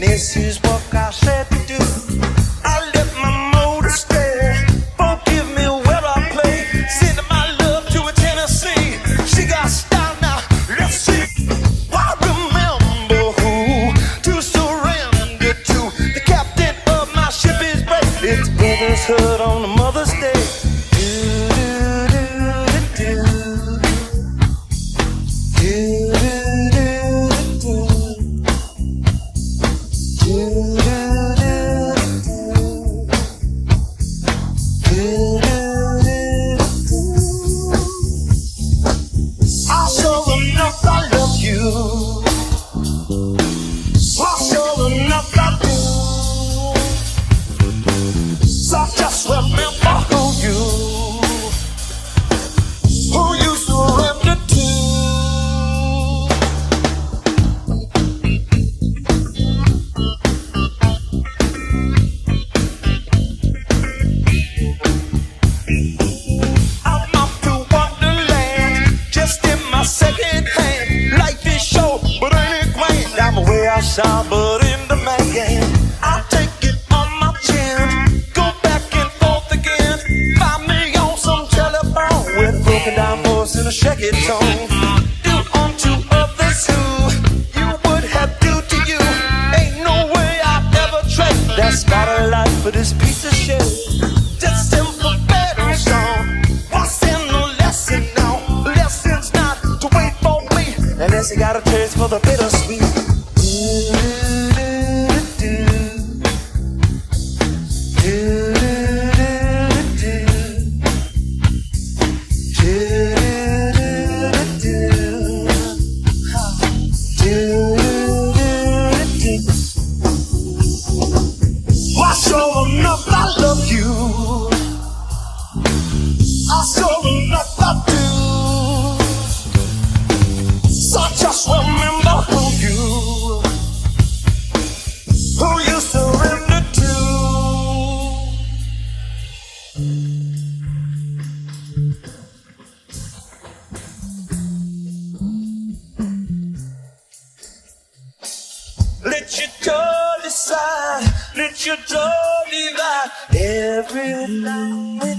this is what I said to do. I let my motor. Forgive oh, me where I play. Send my love to a Tennessee. She got style now. Let's see. I remember who to surrender to. The captain of my ship is brave. It's Hood on a Mother's Day. Do do. Shy, but in the man. I take it on my chin, go back and forth again. Find me on some telephone with broken down voice and a shaky tone. Do unto others who you would have do to you. Ain't no way I ever trade that spider life for this piece of shit. Just simple better song. What's in the lesson now? Lesson's not to wait for me, unless you got a taste for the bittersweet. Mm-hmm. Let your door decide, let your door divide every we